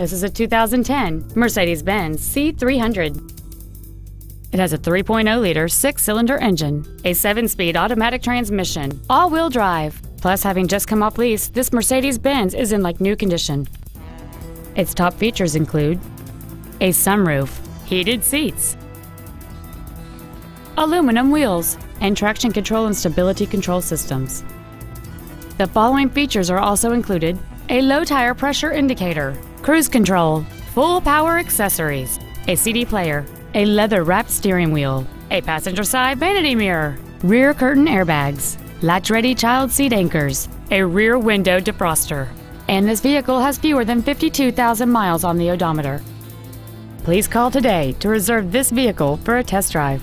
This is a 2010 Mercedes-Benz C300. It has a 3.0-liter six-cylinder engine, a seven-speed automatic transmission, all-wheel drive. Plus, having just come off lease, this Mercedes-Benz is in like new condition. Its top features include a sunroof, heated seats, aluminum wheels, and traction control and stability control systems. The following features are also included a low tire pressure indicator, cruise control, full power accessories, a CD player, a leather wrapped steering wheel, a passenger side vanity mirror, rear curtain airbags, latch ready child seat anchors, a rear window defroster, and this vehicle has fewer than 52,000 miles on the odometer. Please call today to reserve this vehicle for a test drive.